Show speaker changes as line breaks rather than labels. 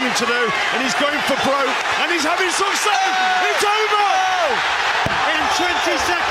asking him to do, and he's going for broke, and he's having success. It's over in 20 seconds.